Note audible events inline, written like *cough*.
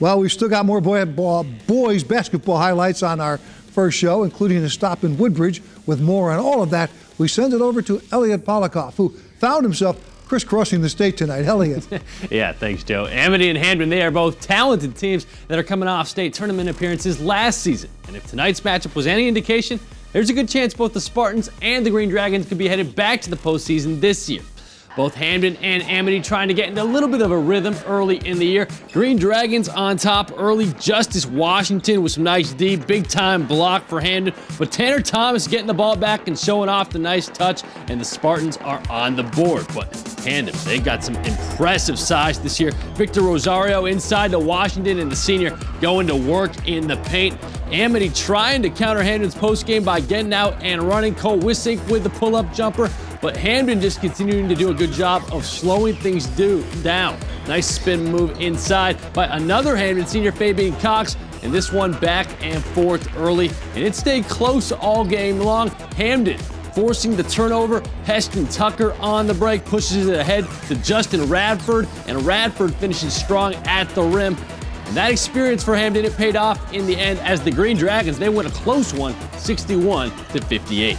Well, we've still got more boy, boys basketball highlights on our first show, including a stop in Woodbridge. With more on all of that, we send it over to Elliot Polikoff, who found himself crisscrossing the state tonight. Elliot. *laughs* yeah, thanks, Joe. Amity and Hamden, they are both talented teams that are coming off state tournament appearances last season. And if tonight's matchup was any indication, there's a good chance both the Spartans and the Green Dragons could be headed back to the postseason this year. Both Hamden and Amity trying to get into a little bit of a rhythm early in the year. Green Dragons on top early. Justice Washington with some nice D. Big time block for Hamden. But Tanner Thomas getting the ball back and showing off the nice touch. And the Spartans are on the board. But Hamden, they got some impressive size this year. Victor Rosario inside the Washington and the senior going to work in the paint. Amity trying to counter Hamden's post game by getting out and running. Cole Wissink with the pull up jumper. But Hamden just continuing to do a good job of slowing things do, down. Nice spin move inside by another Hamden senior, Fabian Cox. And this one back and forth early. And it stayed close all game long. Hamden forcing the turnover. Heston Tucker on the break pushes it ahead to Justin Radford. And Radford finishes strong at the rim. And that experience for Hamden, it paid off in the end as the Green Dragons, they win a close one, 61 to 58.